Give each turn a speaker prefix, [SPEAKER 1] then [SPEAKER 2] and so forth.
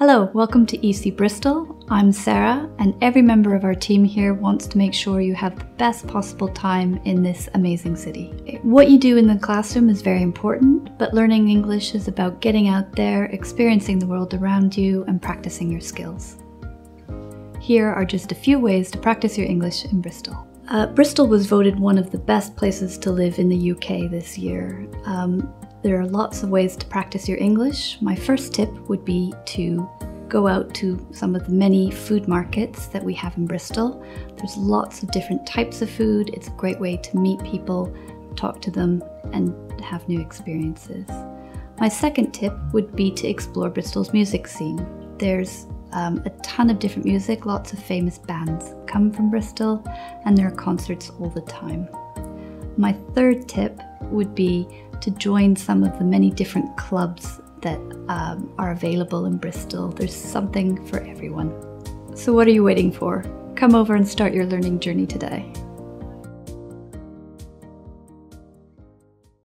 [SPEAKER 1] Hello, welcome to EC Bristol. I'm Sarah, and every member of our team here wants to make sure you have the best possible time in this amazing city. What you do in the classroom is very important, but learning English is about getting out there, experiencing the world around you, and practicing your skills. Here are just a few ways to practice your English in Bristol. Uh, Bristol was voted one of the best places to live in the UK this year. Um, there are lots of ways to practice your English. My first tip would be to go out to some of the many food markets that we have in Bristol. There's lots of different types of food. It's a great way to meet people, talk to them, and have new experiences. My second tip would be to explore Bristol's music scene. There's um, a ton of different music, lots of famous bands come from Bristol, and there are concerts all the time. My third tip would be to join some of the many different clubs that um, are available in Bristol. There's something for everyone. So, what are you waiting for? Come over and start your learning journey today.